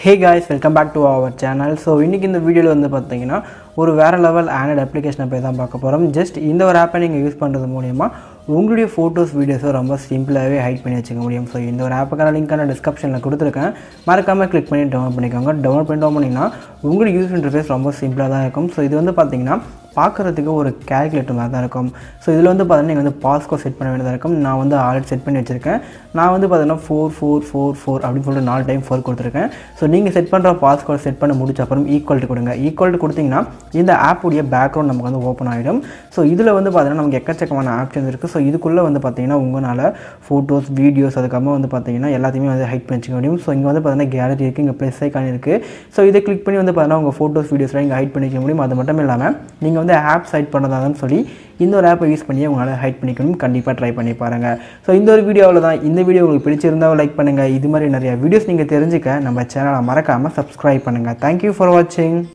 Hey guys welcome back to our channel so இன்றைக்கி இந்த வீடியோவில் வந்து பார்த்தீங்கன்னா ஒரு வேறு லெவல் ஆண்ட்ராய்ட் அப்ளிகேஷனை போய் தான் பார்க்க போகிறோம் ஜஸ்ட் இந்த ஒரு ஆப்பை நீங்கள் யூஸ் பண்ணுறது மூலிமா உங்களுடைய ஃபோட்டோஸ் வீடியோஸோ ரொம்ப சிம்பிளாகவே ஹைட் பண்ணி வச்சுக்க முடியும். ஸோ இந்த ஒரு ஆப்புக்கான லிங்க்கான டிஸ்கிரிப்ஷனில் கொடுத்துருக்கேன். மறக்காமல் கிளிக் பண்ணி டவுன்லோட் பண்ணிக்கோங்க. டவுன்லோட் பண்ணி டவுன் பண்ணிங்கன்னா உங்களுடைய யூஸ் இன்டர்ஃபேஸ் ரொம்ப சிம்பிளாக தான் இருக்கும். ஸோ இது வந்து பார்த்தீங்கன்னா பார்க்குறதுக்கு ஒரு கேல்குலேட்டர் மாதிரி தான் இருக்கும். ஸோ இதில் வந்து பார்த்தீங்கன்னா நீங்கள் வந்து பாஸ்கோ செட் பண்ண வேண்டியதாக இருக்கும். நான் வந்து ஆல்ரெடி செட் பண்ணி வச்சுருக்கேன். நான் வந்து பார்த்தீங்கன்னா ஃபோர் ஃபோர் ஃபோர் ஃபோர் அப்படின்னு சொல்லிட்டு நாலு டைம் ஃபோர் கொடுத்துருக்கேன். ஸோ நீங்கள் செட் பண்ணுற பாஸ்கோட் செட் பண்ண முடிச்ச அப்புறம் ஈக்குவல்ட்டு கொடுங்க. ஈக்குவல்ட்டு கொடுத்தீங்கன்னா இந்த ஆப்புடைய பேக்ரவுண்ட் நமக்கு வந்து ஓப்பன் ஆகிடும் ஸோ இதில் வந்து பார்த்தீங்கன்னா நமக்கு எக்கச்சக்கமான ஆப்ஷன்ஸ் இருக்குது ஸோ இதுக்குள்ளே வந்து பார்த்தீங்கன்னா உங்களால் ஃபோட்டோஸ் வீடியோஸ் அதுக்கப்புறம் வந்து பார்த்தீங்கன்னா எல்லாத்தையுமே வந்து ஹைட் பண்ணி வச்சுக்க முடியும். ஸோ இங்கே வந்து பார்த்தீங்கன்னா கேலரி இருக்குது இங்கே ப்ளஸ் ஐக்கான் இருக்குது ஸோ இதை கிளிக் பண்ணி வந்து பார்த்தீங்கன்னா உங்கள் ஃபோட்டோஸ் வீடியோஸ்லாம் இங்கே ஹைட் பண்ணிக்க முடியும். அது மட்டும் இல்லாமல் நீங்கள் வந்து ஆப்ஸ் ஹைட் பண்ணதான்னு சொல்லி இந்த ஒரு ஆப்பை யூஸ் பண்ணி உங்களால் ஹைட் பண்ணிக்கணும். கண்டிப்பாக ட்ரை பண்ணி பாருங்கள் ஸோ இந்த ஒரு வீடியோவில் தான் இந்த வீடியோ உங்களுக்கு பிடிச்சிருந்தால் லைக் பண்ணுங்கள் இது மாதிரி நிறைய வீடியோஸ் நீங்கள் தெரிஞ்சுக்க நம்ம சேனலை மறக்காமல் சப்ஸ்கிரைப் பண்ணுங்கள் தேங்க்யூ ஃபார் வாட்சிங்